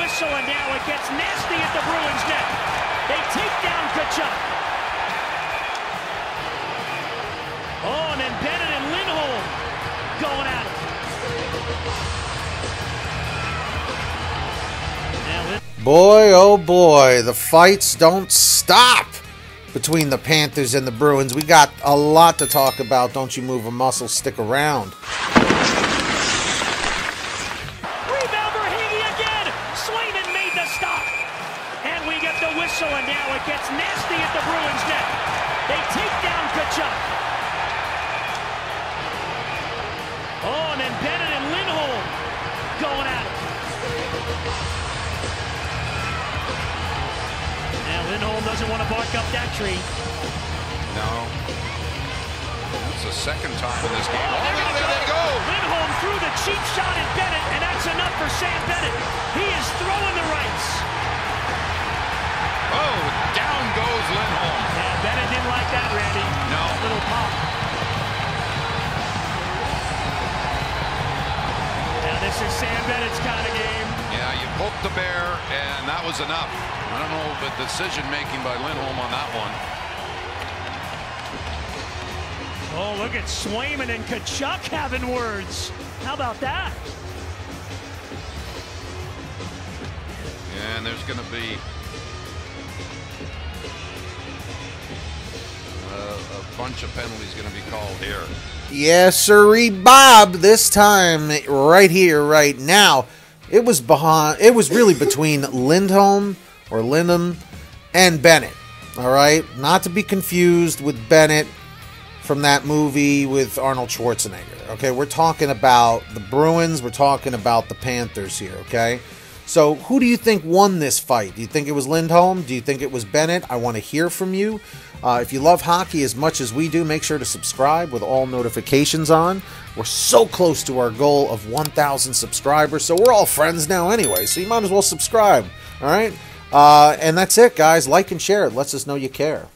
whistle, and now it gets nasty at the Bruins net. They take down Tkachuk. Oh, and Bennett and Lindholm going at it. Boy, oh boy, the fights don't stop between the Panthers and the Bruins. We got a lot to talk about. Don't you move a muscle, stick around. Whistle, and now it gets nasty at the Bruins net. They take down Tkachuk. Oh, and then Bennett and Lindholm going at it. Now Lindholm doesn't want to bark up that tree. No. That's the second time in this game. Oh, Oh, they're there, they go. go. Lindholm threw the cheap shot at Bennett, and that's enough for Sam Sam Bennett's kind of game. Yeah, you poked the bear, and that was enough. I don't know the decision making by Lindholm on that one. Oh, look at Swayman and Tkachuk having words. How about that? And there's going to be bunch of penalties going to be called here. Yes, sirree, Bob. This time, right here, right now, it was behind. It was really between Lindholm or Lindholm and Bennett. All right, not to be confused with Bennett from that movie with Arnold Schwarzenegger. Okay, we're talking about the Bruins. We're talking about the Panthers here. Okay, so who do you think won this fight? Do you think it was Lindholm? Do you think it was Bennett? I want to hear from you. Uh, if you love hockey as much as we do, make sure to subscribe with all notifications on. We're so close to our goal of 1,000 subscribers, so we're all friends now anyway, so you might as well subscribe. All right? Uh, and that's it, guys. Like and share. It lets us know you care.